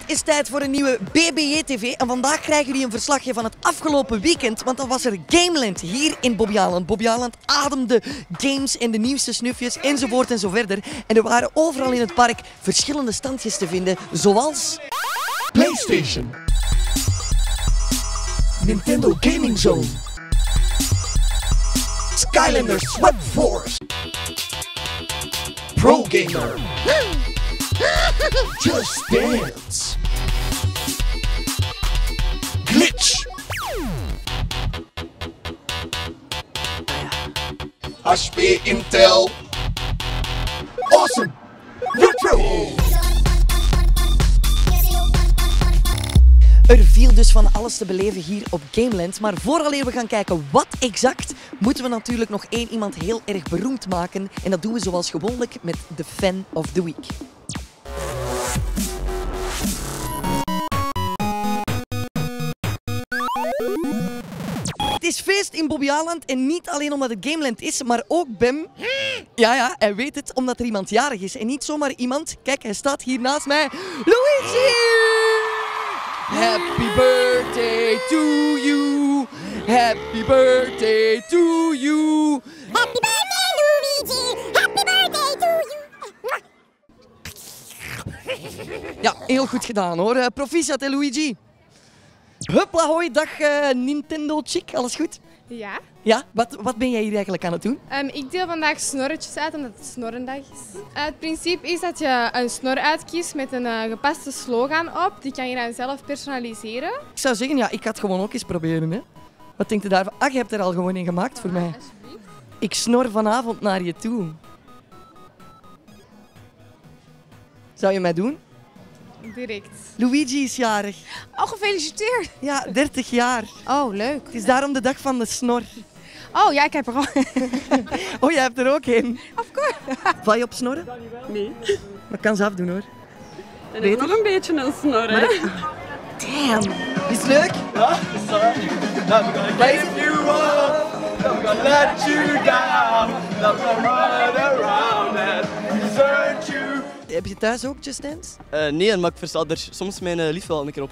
Het is tijd voor een nieuwe BBJ-TV en vandaag krijgen jullie een verslagje van het afgelopen weekend, want dan was er Gameland hier in Bobbejaanland. Bobbejaanland ademde games en de nieuwste snufjes enzovoort en zo verder. En er waren overal in het park verschillende standjes te vinden, zoals... PlayStation. Nintendo Gaming Zone. Skylanders Sweat Force. Pro Gamer. Just Dance. Glitch. HP Intel. Awesome. Retro. Er viel dus van alles te beleven hier op Gameland. Maar vooraleer we gaan kijken wat exact, moeten we natuurlijk nog één iemand heel erg beroemd maken. En dat doen we zoals gewoonlijk met de Fan of the Week. Is feest in Bobbejaanland en niet alleen omdat het Gameland is, maar ook Bem. Ja, ja, hij weet het omdat er iemand jarig is. En niet zomaar iemand. Kijk, hij staat hier naast mij. Luigi! Happy birthday to you. Happy birthday to you. Happy birthday, Luigi! Happy birthday to you! Ja, heel goed gedaan hoor. Eh, Proficiat, hè, Luigi. Hupla, hoi, dag eh, Nintendo Chick. Alles goed? Ja. Ja, wat, wat ben jij hier eigenlijk aan het doen? Ehm, ik deel vandaag snorretjes uit omdat het snorrendag is. Eh, het principe is dat je een snor uitkiest met een eh, gepaste slogan op. Die kan je dan zelf personaliseren. Ik zou zeggen, ja, ik ga het gewoon ook eens proberen. Hè. Wat denkt u daarvan? Ah, je hebt er al gewoon een gemaakt voor mij. Ik snor vanavond naar je toe. Zou je mij doen? Direct. Luigi is jarig. Oh, gefeliciteerd. Ja, 30 jaar. Oh, leuk. Het is daarom de dag van de snor. Oh, ja, ik heb er al. Oh, jij hebt er ook een. Of course. Val je op snorren? Nee. Dat kan ze afdoen hoor. En Beter? ik nog een beetje een snor, hè? Damn. Is het leuk? Never gonna give you up. Gonna let you down. Gonna run around and. Heb je thuis ook Just Dance? Eh, nee, maar ik versta er soms mijn eh, lief wel een keer op.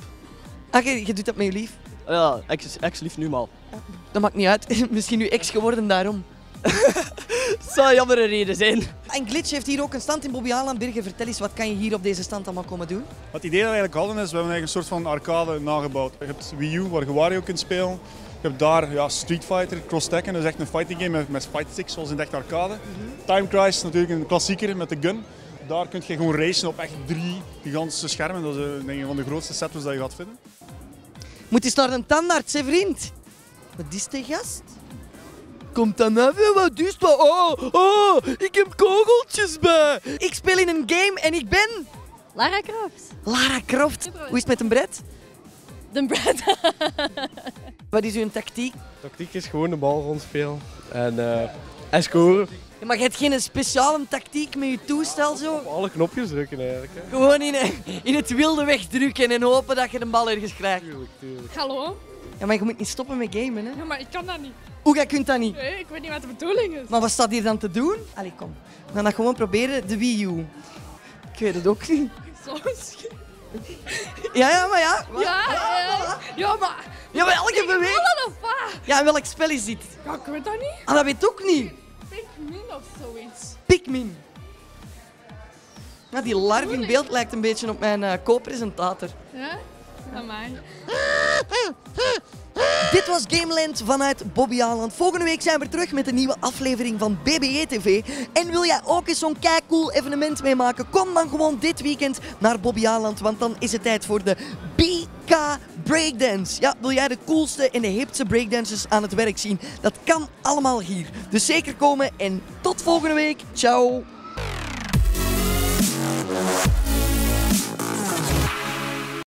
Ah, je, je doet dat met je lief. Ah ja, ex, ex lief nu maar. Dat maakt niet uit. Misschien nu ex geworden daarom. Het zou een jammere reden zijn. En Glitch heeft hier ook een stand in Bobby Birger, vertel eens, wat kan je hier op deze stand allemaal komen doen? Wat het idee dat we eigenlijk hadden is, we hebben eigenlijk een soort van arcade nagebouwd. Je hebt Wii U waar je Wario kunt spelen. Je hebt daar ja, Street Fighter, Cross Tekken, dat is echt een fighting game met, met fight sticks zoals in de echte arcade. Time Crisis natuurlijk een klassieker met de gun. Daar kun je gewoon racen op echt drie gigantische schermen. Dat is eh, denk ik, een van de grootste setups dat je gaat vinden. Moet eens naar een tandarts, hè vriend? Wat is de gast? Komt dan even, wat is dat? Oh, oh, ik heb kogeltjes bij. Ik speel in een game en ik ben... Lara Croft. Lara Croft. Hoe is het met een Brett? De Brad. Wat is uw tactiek? tactiek is gewoon de bal rondspelen en, eh en scoren. Ja, maar je hebt geen speciale tactiek met je toestel zo? Op alle knopjes drukken eigenlijk. Hè. Gewoon in, in het wilde wegdrukken en hopen dat je de bal ergens krijgt. Tuurlijk, tuurlijk. Hallo? Ja, maar je moet niet stoppen met gamen, hè? Ja, maar ik kan dat niet. Hoe, jij kunt dat niet? Nee, ik weet niet wat de bedoeling is. Maar wat staat hier dan te doen? Allee, kom. We gaan dat gewoon proberen, de Wii U. Ik weet het ook niet. Zo Ja, ja, maar ja. Ja, ja. Ja, maar... Ja, maar elke beweging. Willen of wat? Ja, en welk spel is dit? Ja, ik weet dat niet. Ah, dat weet ik ook niet. Pikmin of zoiets. Pikmin. Ja, die larf in beeld lijkt een beetje op mijn eh, co-presentator. Ja? Amai. Dit was Gameland vanuit Bobby Aland. Volgende week zijn we terug met een nieuwe aflevering van BBE TV. En wil jij ook eens zo'n cool evenement meemaken? Kom dan gewoon dit weekend naar Bobby Aland, want dan is het tijd voor de Breakdance. Ja, wil jij de coolste en de hipste breakdancers aan het werk zien? Dat kan allemaal hier. Dus zeker komen en tot volgende week. Ciao.